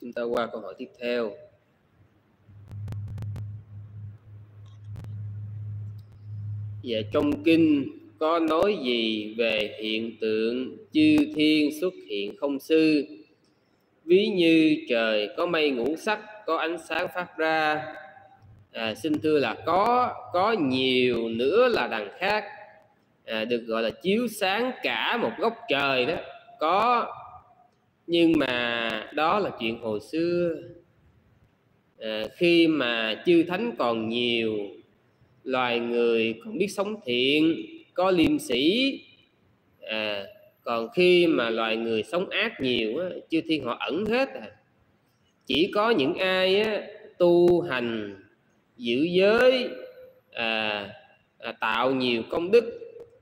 chúng ta qua câu hỏi tiếp theo. Và trong kinh có nói gì về hiện tượng chư thiên xuất hiện không sư? Ví như trời có mây ngũ sắc có ánh sáng phát ra. À, xin thưa là có có nhiều nữa là đằng khác. À, được gọi là chiếu sáng cả một góc trời đó. Có nhưng mà đó là chuyện hồi xưa à, khi mà chư thánh còn nhiều loài người còn biết sống thiện có liêm sĩ à, còn khi mà loài người sống ác nhiều á, chư thiên họ ẩn hết à. chỉ có những ai á, tu hành giữ giới à, à, tạo nhiều công đức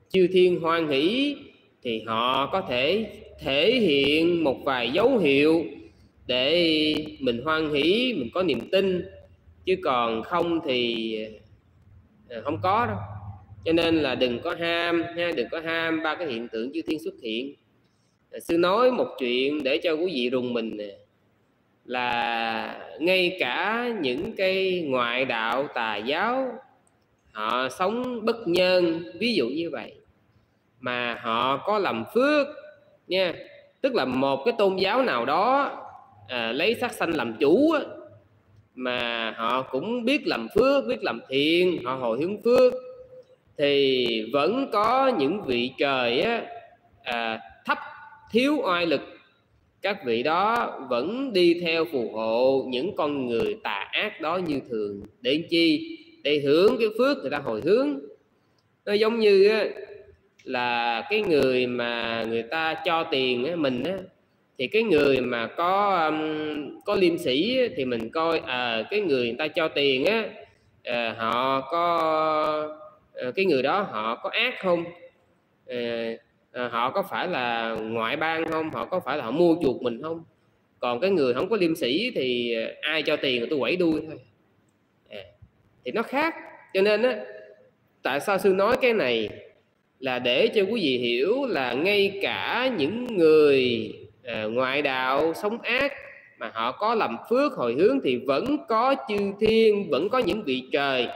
chư thiên hoan hỷ thì họ có thể thể hiện một vài dấu hiệu để mình hoan hỷ, mình có niềm tin. Chứ còn không thì ờ, không có đâu. Cho nên là đừng có ham ha, đừng có ham ba cái hiện tượng chư thiên xuất hiện. Ờ, sư nói một chuyện để cho quý vị rùng mình nè, là ngay cả những cái ngoại đạo tà giáo, họ sống bất nhân, ví dụ như vậy mà họ có làm phước nha. Tức là một cái tôn giáo nào đó à, lấy sắc sanh làm chủ á, mà họ cũng biết làm phước biết làm thiện họ hồi hướng phước thì vẫn có những vị trời á, à, thấp thiếu oai lực. Các vị đó vẫn đi theo phù hộ những con người tà ác đó như thường. Để chi? Để hưởng cái phước người ta hồi hướng. Nó giống như á, là cái người mà người ta cho tiền á, mình á, thì cái người mà có um, có liêm sĩ á, thì mình coi à, cái người người ta cho tiền á à, họ có à, cái người đó họ có ác không? À, à, họ có phải là ngoại bang không? Họ có phải là họ mua chuộc mình không? Còn cái người không có liêm sĩ thì ai cho tiền tôi quẩy đuôi thôi. À, thì nó khác. Cho nên á tại sao sư nói cái này? Là để cho quý vị hiểu là ngay cả những người à, ngoại đạo sống ác mà họ có làm phước hồi hướng thì vẫn có chư thiên vẫn có những vị trời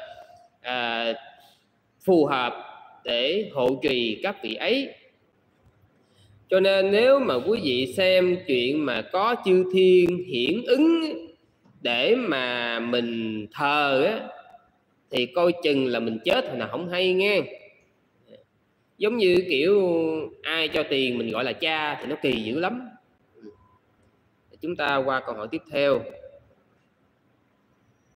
à, phù hợp để hộ trì các vị ấy. Cho nên nếu mà quý vị xem chuyện mà có chư thiên hiển ứng để mà mình thờ á thì coi chừng là mình chết hồi nào không hay nghe giống như, kiểu, ai cho tiền mình gọi là cha thì nó kỳ dữ lắm. Chúng ta qua câu hỏi tiếp theo.